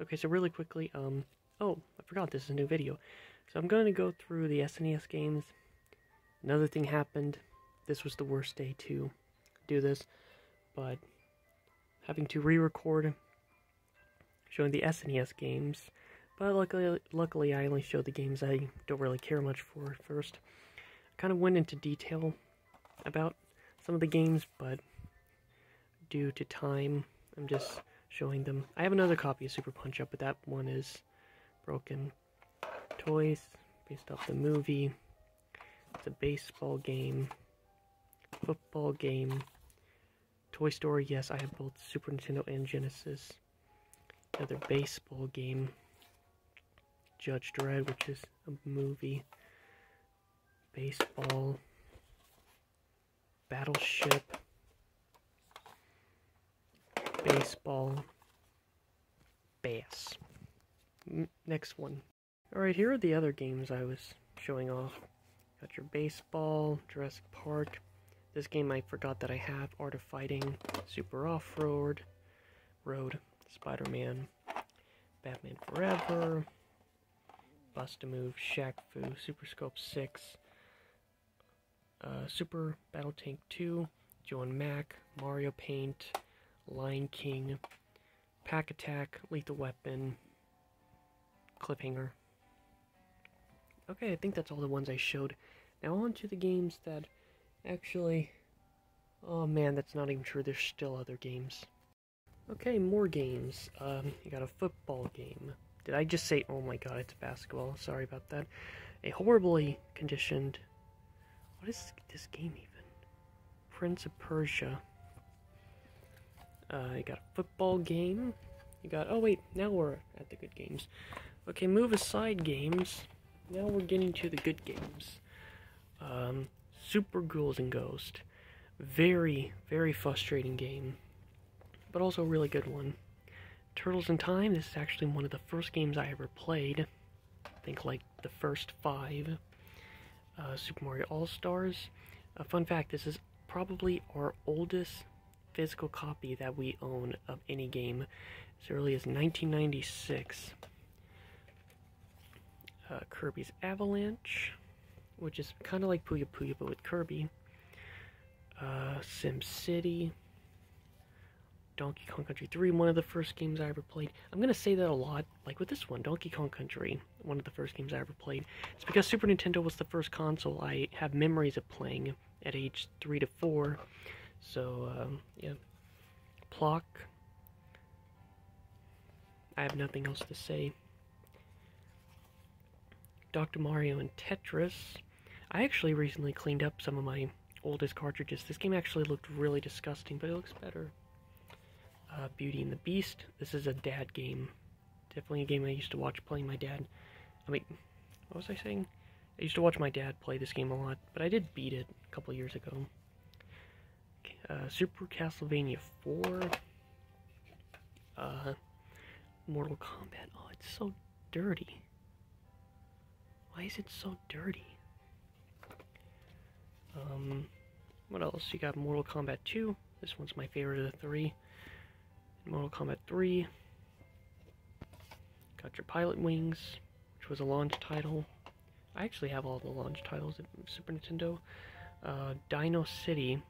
Okay, so really quickly, um, oh, I forgot this is a new video. So I'm going to go through the SNES games. Another thing happened. This was the worst day to do this, but having to re-record showing the SNES games. But luckily, luckily, I only showed the games I don't really care much for first. I kind of went into detail about some of the games, but due to time, I'm just showing them. I have another copy of Super Punch-Out, but that one is broken. Toys, based off the movie. It's a baseball game. Football game. Toy Story, yes, I have both Super Nintendo and Genesis. Another baseball game. Judge Dredd, which is a movie. Baseball. Battleship baseball, bass. next one. Alright, here are the other games I was showing off. Got your baseball, Jurassic Park. This game I forgot that I have, Art of Fighting, Super Off-Road, Road, Spider-Man, Batman Forever, Bust-A-Move, Shaq Fu, Super Scope 6, uh, Super Battle Tank 2, Joe and Mac, Mario Paint, Lion King, Pac-Attack, Lethal Weapon, Cliffhanger. Okay, I think that's all the ones I showed. Now on to the games that actually... Oh man, that's not even true. There's still other games. Okay, more games. Um, you got a football game. Did I just say, oh my god, it's basketball. Sorry about that. A horribly conditioned... What is this game even? Prince of Persia. Uh, you got a football game. You got, oh wait, now we're at the good games. Okay, move aside games. Now we're getting to the good games. Um, Super Ghouls and Ghost. Very, very frustrating game. But also a really good one. Turtles in Time, this is actually one of the first games I ever played. I think like the first five. Uh, Super Mario All-Stars. A fun fact, this is probably our oldest physical copy that we own of any game as early as 1996. Uh, Kirby's Avalanche, which is kind of like Puyo Puyo but with Kirby. Uh, Sim City. Donkey Kong Country 3, one of the first games I ever played. I'm going to say that a lot, like with this one, Donkey Kong Country, one of the first games I ever played. It's because Super Nintendo was the first console I have memories of playing at age 3 to 4. So, um, yeah. Plok. I have nothing else to say. Dr. Mario and Tetris. I actually recently cleaned up some of my oldest cartridges. This game actually looked really disgusting, but it looks better. Uh, Beauty and the Beast. This is a dad game. Definitely a game I used to watch playing my dad. I mean, what was I saying? I used to watch my dad play this game a lot, but I did beat it a couple years ago. Uh, Super Castlevania 4. Uh, Mortal Kombat. Oh, it's so dirty. Why is it so dirty? Um, what else? You got Mortal Kombat 2. This one's my favorite of the three. Mortal Kombat 3. Got your Pilot Wings, which was a launch title. I actually have all the launch titles of Super Nintendo. Uh, Dino City.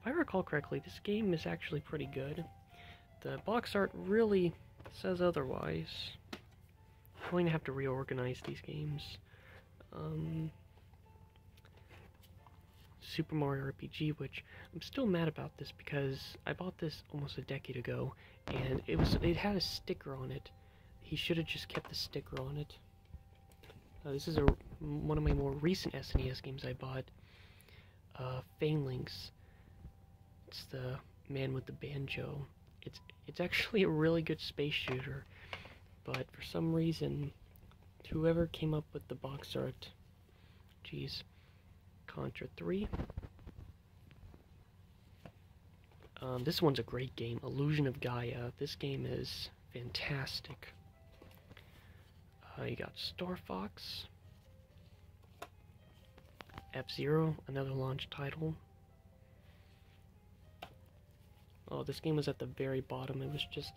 If I recall correctly, this game is actually pretty good. The box art really says otherwise. I'm going to have to reorganize these games. Um, Super Mario RPG, which I'm still mad about this because I bought this almost a decade ago, and it was it had a sticker on it. He should have just kept the sticker on it. Uh, this is a one of my more recent SNES games I bought. Uh, Phalanx. It's the man with the banjo. It's it's actually a really good space shooter, but for some reason, whoever came up with the box art, geez, Contra 3. Um, this one's a great game, Illusion of Gaia. This game is fantastic. Uh, you got Star Fox, F-Zero, another launch title. Oh, this game was at the very bottom. It was just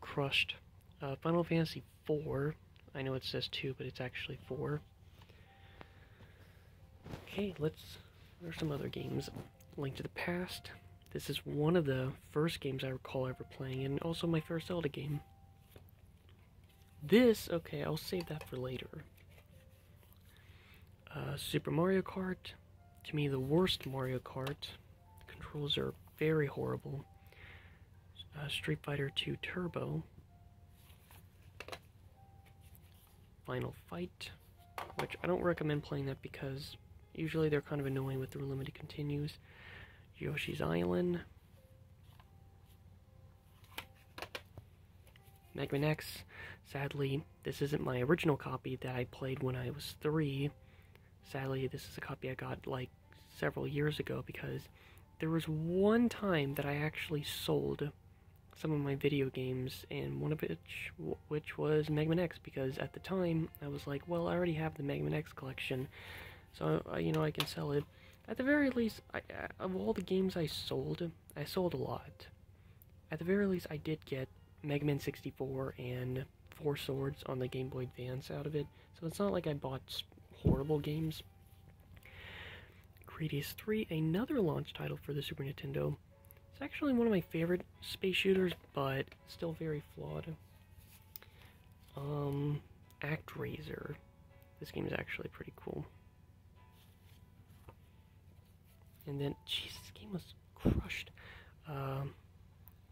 crushed Uh, Final Fantasy 4. I know it says 2, but it's actually 4. Okay, let's. There's some other games. Link to the Past. This is one of the first games I recall ever playing, and also my first Zelda game. This, okay, I'll save that for later. Uh, Super Mario Kart. To me, the worst Mario Kart. The controls are very horrible. Uh, Street Fighter 2 Turbo. Final Fight, which I don't recommend playing that because usually they're kind of annoying with their limited continues. Yoshi's Island. Mega Man X. Sadly, this isn't my original copy that I played when I was three. Sadly, this is a copy I got like several years ago because there was one time that I actually sold some of my video games, and one of which which was Mega Man X, because at the time I was like, well, I already have the Mega Man X collection, so uh, you know I can sell it. At the very least, I, uh, of all the games I sold, I sold a lot. At the very least, I did get Mega Man 64 and Four Swords on the Game Boy Advance out of it, so it's not like I bought horrible games. Gradius 3, another launch title for the Super Nintendo. It's actually one of my favorite space shooters, but still very flawed. Um, ActRaiser. This game is actually pretty cool. And then, jeez, this game was crushed. Um,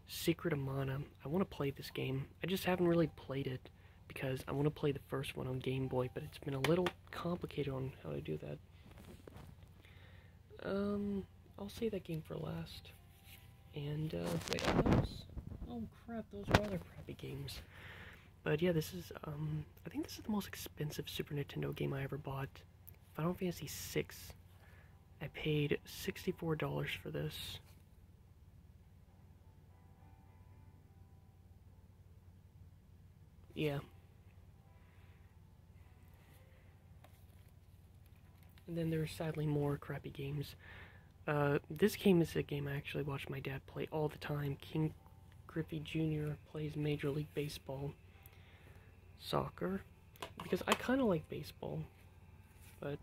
Secret of Mana. I want to play this game. I just haven't really played it because I want to play the first one on Game Boy, but it's been a little complicated on how to do that. Um, I'll save that game for last. And, uh, wait, those? Oh crap, those are other crappy games. But yeah, this is, um, I think this is the most expensive Super Nintendo game I ever bought. Final Fantasy VI. I paid $64 for this. Yeah. And then there's sadly more crappy games. Uh, this game is a game I actually watch my dad play all the time. Ken Griffey Jr. plays Major League Baseball. Soccer. Because I kind of like baseball. But...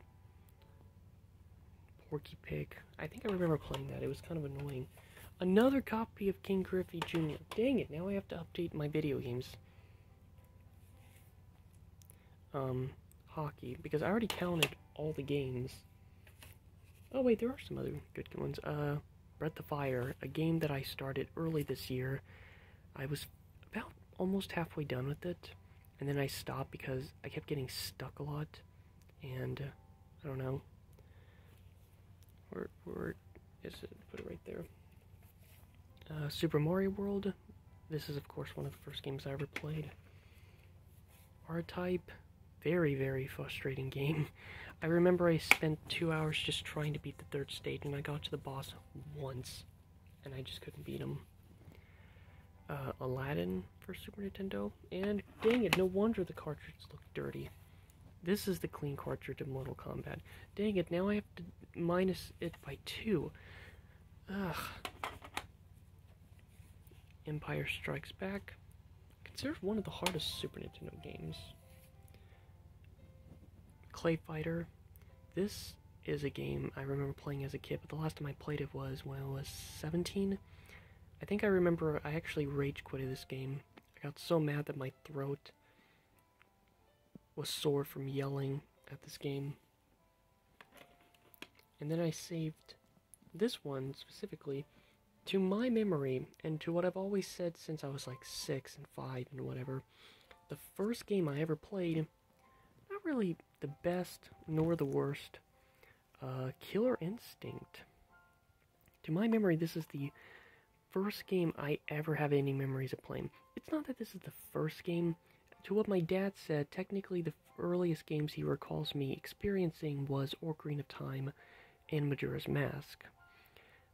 Porky Pig. I think I remember playing that. It was kind of annoying. Another copy of Ken Griffey Jr. Dang it, now I have to update my video games. Um, hockey. Because I already counted all the games. Oh wait, there are some other good ones. Uh, Breath of Fire, a game that I started early this year. I was about almost halfway done with it, and then I stopped because I kept getting stuck a lot, and uh, I don't know. Where, where is it? Put it right there. Uh, Super Mario World. This is, of course, one of the first games I ever played. R-Type. Very, very frustrating game. I remember I spent two hours just trying to beat the third stage, and I got to the boss once, and I just couldn't beat him. Uh, Aladdin for Super Nintendo, and dang it, no wonder the cartridge looked dirty. This is the clean cartridge of Mortal Kombat. Dang it, now I have to minus it by two. Ugh. Empire Strikes Back. Considered one of the hardest Super Nintendo games. Clay Fighter. This is a game I remember playing as a kid, but the last time I played it was when I was 17. I think I remember I actually rage quitted this game. I got so mad that my throat was sore from yelling at this game. And then I saved this one specifically to my memory and to what I've always said since I was like 6 and 5 and whatever. The first game I ever played really the best nor the worst. Uh, Killer Instinct. To my memory, this is the first game I ever have any memories of playing. It's not that this is the first game. To what my dad said, technically the earliest games he recalls me experiencing was Ocarina of Time and Majora's Mask.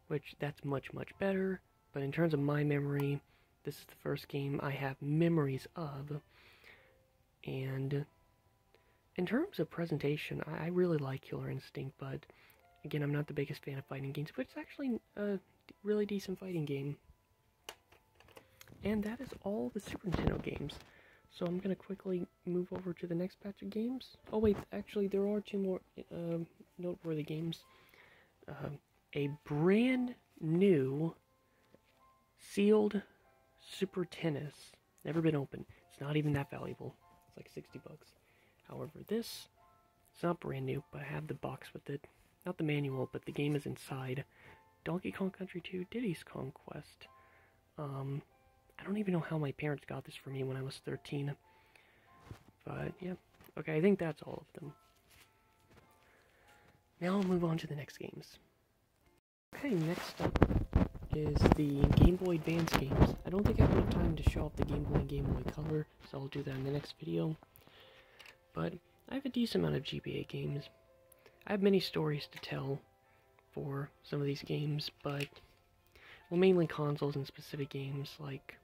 Which, that's much, much better. But in terms of my memory, this is the first game I have memories of. And in terms of presentation, I, really like Killer Instinct, but again, I'm not the biggest fan of fighting games, but it's actually a really decent fighting game. And that is all the Super Nintendo games. So I'm gonna quickly move over to the next batch of games. Oh wait, actually there are two more uh, noteworthy games. Uh, a brand new sealed Super Tennis. Never been opened. It's not even that valuable. It's like 60 bucks. However, this, it's not brand new, but I have the box with it. Not the manual, but the game is inside. Donkey Kong Country 2 Diddy's Kong Quest. Um, I don't even know how my parents got this for me when I was 13. But, yeah. Okay, I think that's all of them. Now I'll move on to the next games. Okay, next up is the Game Boy Advance games. I don't think I have enough time to show off the Game Boy and Game Boy Color, so I'll do that in the next video. But I have a decent amount of GBA games. I have many stories to tell for some of these games, but well, mainly consoles and specific games like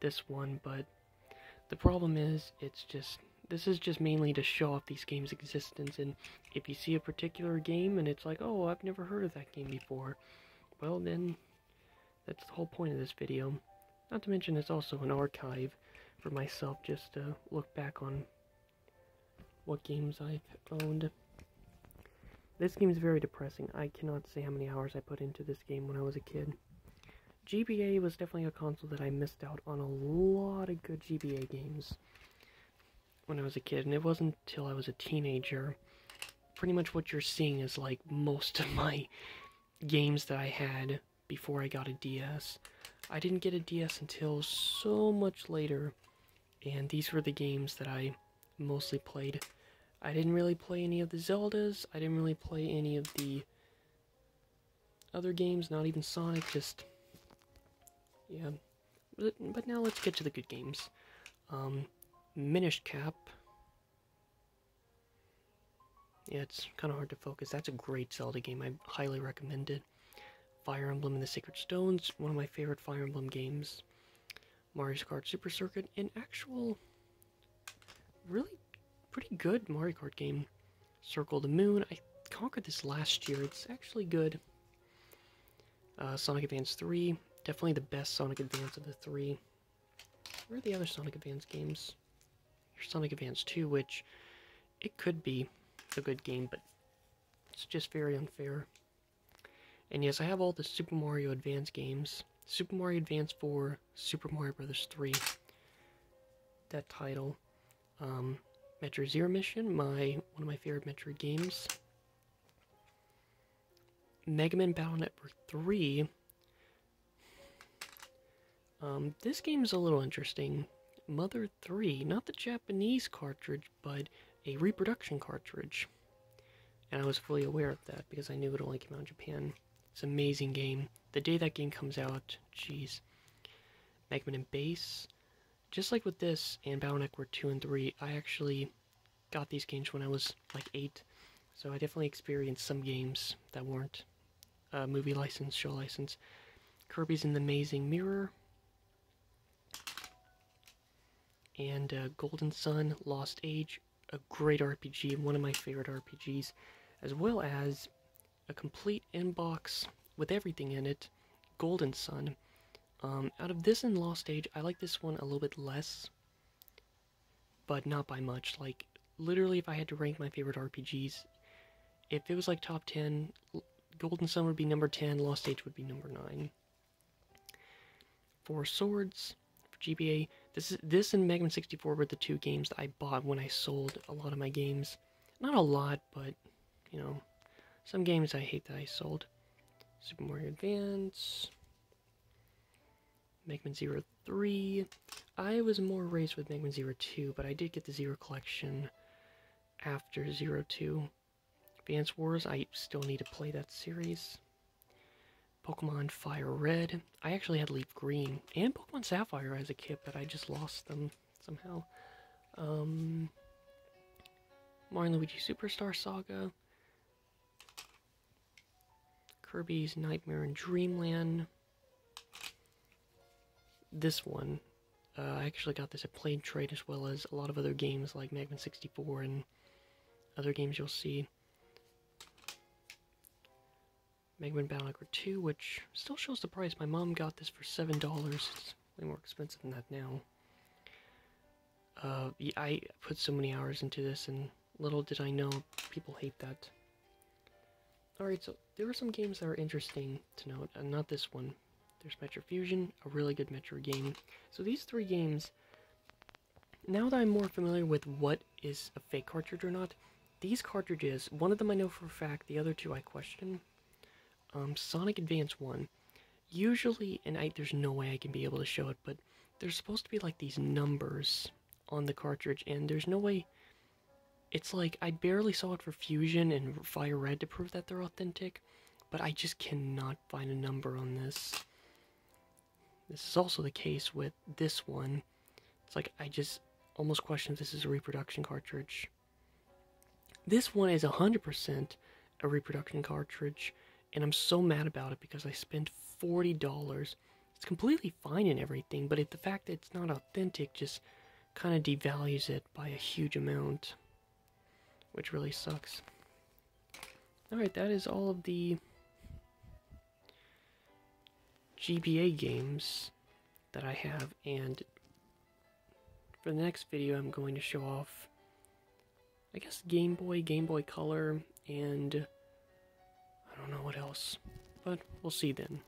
this one. But the problem is, it's just this is just mainly to show off these games' existence. And if you see a particular game and it's like, oh, I've never heard of that game before, well, then that's the whole point of this video. Not to mention, it's also an archive for myself just to look back on what games I've owned. This game is very depressing. I cannot say how many hours I put into this game when I was a kid. GBA was definitely a console that I missed out on a lot of good GBA games when I was a kid, and it wasn't until I was a teenager. Pretty much what you're seeing is like most of my games that I had before I got a DS. I didn't get a DS until so much later, and these were the games that I mostly played. I didn't really play any of the Zeldas. I didn't really play any of the other games, not even Sonic, just... Yeah. But, but now let's get to the good games. Um, Minish Cap. Yeah, it's kind of hard to focus. That's a great Zelda game. I highly recommend it. Fire Emblem and the Sacred Stones, one of my favorite Fire Emblem games. Mario Kart Super Circuit, an actual really pretty good Mario Kart game. Circle the Moon. I conquered this last year. It's actually good. Uh, Sonic Advance 3. Definitely the best Sonic Advance of the three. Where are the other Sonic Advance games? Here's Sonic Advance 2, which it could be a good game, but it's just very unfair. And yes, I have all the Super Mario Advance games. Super Mario Advance 4, Super Mario Brothers 3. That title. Um, Metroid Zero Mission, my one of my favorite Metroid games. Mega Man Battle Network 3. Um, this game is a little interesting. Mother 3, not the Japanese cartridge, but a reproduction cartridge. And I was fully aware of that because I knew it only came out in Japan. It's an amazing game. The day that game comes out, jeez. Mega Man and Bass, just like with this and Battle Network 2 and 3, I actually got these games when I was like 8. So I definitely experienced some games that weren't uh, movie license, show license. Kirby's in the Amazing Mirror. And uh, Golden Sun, Lost Age, a great RPG, one of my favorite RPGs, as well as a complete inbox with everything in it, Golden Sun. Um, out of this and Lost Age, I like this one a little bit less, but not by much. Like, literally, if I had to rank my favorite RPGs, if it was like top 10, Golden Sun would be number 10, Lost Age would be number 9. Four Swords, for GBA, this is this and Mega Man 64 were the two games that I bought when I sold a lot of my games. Not a lot, but, you know, some games I hate that I sold. Super Mario Advance. Mega Man Zero 3. I was more raised with Mega Man Zero 2, but I did get the Zero Collection after Zero 2. Advance Wars, I still need to play that series. Pokemon Fire Red. I actually had Leaf Green and Pokemon Sapphire as a kid, but I just lost them somehow. Um, Mario Luigi Superstar Saga. Kirby's Nightmare in Dreamland. This one, uh, I actually got this at Play Trade as well as a lot of other games like megaman 64 and other games you'll see. Mega Man Battle Network 2, which still shows the price. My mom got this for $7. It's way more expensive than that now. I put so many hours into this, and little did I know people hate that. Alright, so there are some games that are interesting to note, and not this one. There's Metroid Fusion, a really good Metroid game. So these three games, now that I'm more familiar with what is a fake cartridge or not, these cartridges, one of them I know for a fact, the other two I question. Um, Sonic Advance 1. Usually, and I, there's no way I can be able to show it, but there's supposed to be like these numbers on the cartridge, and there's no way. It's like I barely saw it for Fusion and Fire Red to prove that they're authentic, but I just cannot find a number on this. This is also the case with this one. It's like I just almost question if this is a reproduction cartridge. This one is 100% a reproduction cartridge, and I'm so mad about it because I spent $40. It's completely fine and everything, but it, the fact that it's not authentic just kind of devalues it by a huge amount, which really sucks. Alright, that is all of the GBA games that I have, and for the next video I'm going to show off I guess Game Boy, Game Boy Color, and I don't know what else. But we'll see then.